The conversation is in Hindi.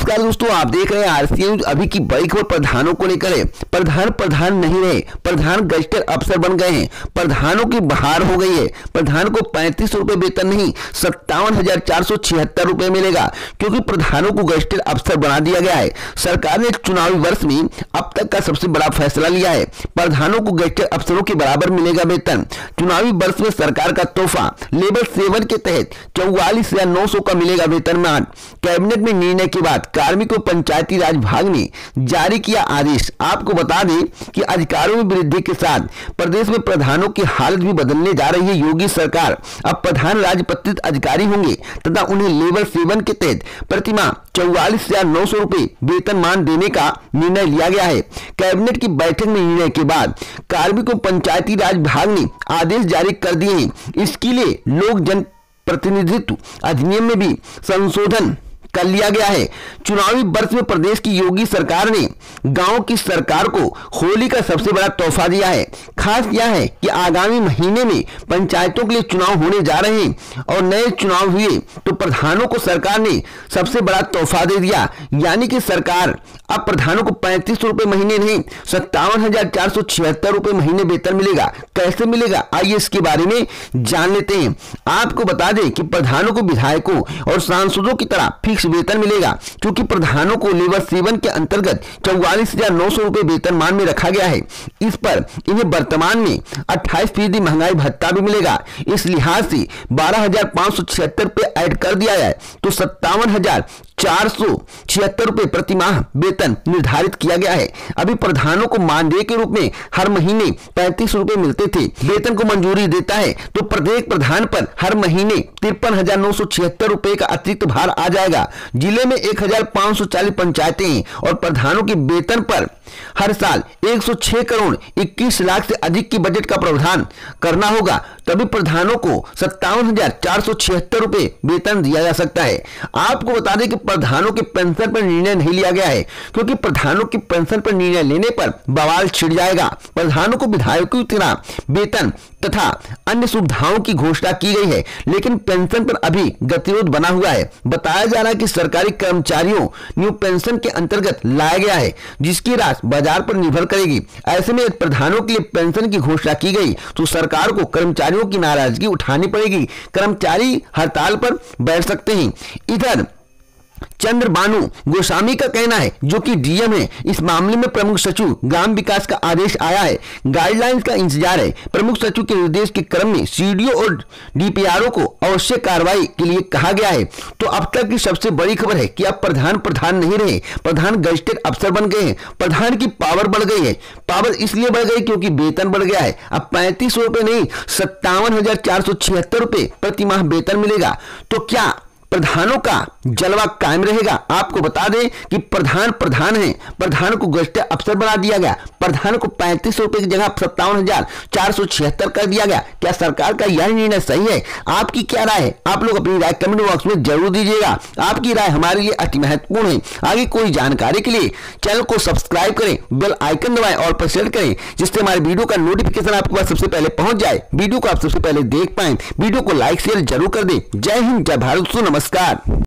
नमस्कार दोस्तों, आप देख रहे हैं आरसीए न्यूज़। अभी की बड़ी खबर प्रधानों को लेकर है। प्रधान प्रधान नहीं रहे, प्रधान गजटेड अफसर बन गए हैं। प्रधानों की बहार हो गई है। प्रधान को पैंतीस रुपए वेतन नहीं, सत्तावन हज़ार चार सौ छिहत्तर रुपए मिलेगा, क्योंकि प्रधानों को गजटेड अफसर बना दिया गया है। सरकार ने चुनावी वर्ष में अब तक का सबसे बड़ा फैसला लिया है। प्रधानों को गजटेड अफसरों के बराबर मिलेगा वेतन। चुनावी वर्ष में सरकार का तोहफा, लेबर सेवन के तहत चौवालीस हज़ार नौ सौ का मिलेगा वेतनमान। कैबिनेट में निर्णय के बाद कार्मिक व पंचायती राज विभाग ने जारी किया आदेश। आपको बता दें कि अधिकारों में वृद्धि के साथ प्रदेश में प्रधानों की हालत भी बदलने जा रही है। योगी सरकार अब प्रधान राजपत्रित अधिकारी होंगे तथा उन्हें लेवल सेवन के तहत प्रतिमा चौवालीस हज़ार नौ सौ रुपए वेतन मान देने का निर्णय लिया गया है। कैबिनेट की बैठक में निर्णय के बाद कार्मिक व पंचायती राज विभाग ने आदेश जारी कर दिए इसके लिए लोक जन प्रतिनिधित्व अधिनियम में भी संशोधन कर लिया गया है। चुनावी वर्ष में प्रदेश की योगी सरकार ने गाँव की सरकार को होली का सबसे बड़ा तोहफा दिया है। खास यह है कि आगामी महीने में पंचायतों के लिए चुनाव होने जा रहे हैं और नए चुनाव हुए तो प्रधानों को सरकार ने सबसे बड़ा तोहफा दे दिया। यानी कि सरकार अब प्रधानों को पैंतीस रुपए महीने नहीं, सत्तावन हज़ार चार सौ छिहत्तर रुपए महीने वेतन मिलेगा। कैसे मिलेगा? आइए इसके बारे में जान लेते हैं। आपको बता दें कि प्रधानों को विधायकों और सांसदों की तरह फिक्स वेतन मिलेगा, क्योंकि प्रधानों को लेवल सेवन के अंतर्गत चौवालीस हज़ार नौ सौ रुपए वेतन मान में रखा गया है। इस पर इन्हें वर्तमान में अट्ठाईस फ़ीसदी महँगाई भत्ता भी मिलेगा। इस लिहाज से बारह हज़ार पाँच सौ छिहत्तर रुपए ऐड कर दिया जाए तो सत्तावन हज़ार चार सौ छिहत्तर रुपए प्रति माह वेतन निर्धारित किया गया है। अभी प्रधानों को मानदेय के रूप में हर महीने पैंतीस रूपए मिलते थे। वेतन को मंजूरी देता है तो प्रत्येक प्रधान पर हर महीने तिरपन हज़ार नौ सौ छिहत्तर रुपए का अतिरिक्त भार आ जाएगा। ज़िले में एक हज़ार पाँच सौ चालीस पंचायतें और प्रधानों के वेतन पर हर साल 106 करोड़ 21 लाख से अधिक की बजट का प्रावधान करना होगा, तभी प्रधानों को सत्तावन हज़ार चार सौ छिहत्तर वेतन दिया जा सकता है। आपको बता दें कि प्रधानों के पेंशन पर निर्णय नहीं लिया गया है, क्योंकि प्रधानों की पेंशन पर निर्णय लेने पर बवाल छिड़ जाएगा। प्रधानों को विधायकों की तरह वेतन तथा अन्य सुविधाओं की घोषणा की गई है। लेकिन पेंशन पर अभी गतिरोध बना हुआ है। बताया जा रहा है कि सरकारी कर्मचारियों न्यू पेंशन के अंतर्गत लाया गया है, जिसकी राशि बाज़ार पर निर्भर करेगी। ऐसे में प्रधानों के लिए पेंशन की घोषणा की गई तो सरकार को कर्मचारियों की नाराज़गी उठानी पड़ेगी। कर्मचारी हड़ताल पर बैठ सकते हैं। इधर चंद्र बानु गोस्वामी का कहना है, जो कि डीएम है, इस मामले में प्रमुख सचिव ग्राम विकास का आदेश आया है। गाइडलाइंस का इंतज़ार है। प्रमुख सचिव के निर्देश के क्रम में सीडीओ और डीपीआरओ को आवश्यक कार्रवाई के लिए कहा गया है। तो अब तक की सबसे बड़ी खबर है कि अब प्रधान प्रधान नहीं रहे। प्रधान गजटेड अफसर बन गए हैं। प्रधान की पावर बढ़ गई है। पावर इसलिए बढ़ गई क्योंकि वेतन बढ़ गया है। अब पैंतीस नहीं, सत्तावन हज़ार चार सौ छिहत्तर प्रति माह वेतन मिलेगा। तो क्या प्रधानों का जलवा कायम रहेगा। आपको बता दें कि प्रधान प्रधान है। प्रधान को गजट अफसर बना दिया गया। प्रधान को पैंतीस रुपए की जगह सत्तावन हज़ार चार सौ छिहत्तर कर दिया गया। क्या सरकार का यह निर्णय सही है? आपकी क्या राय है? आप लोग अपनी राय कमेंट बॉक्स में ज़रूर दीजिएगा। आपकी राय हमारे लिए अति महत्वपूर्ण है। आगे कोई जानकारी के लिए चैनल को सब्सक्राइब करें, बेल आइकन दबाएँ और प्रेस करें, जिससे हमारे वीडियो का नोटिफिकेशन आपके पास सबसे पहले पहुँच जाए। वीडियो को आप सबसे पहले देख पाए। वीडियो को लाइक शेयर ज़रूर कर दें। जय हिंद, जय भारत। नमस्कार।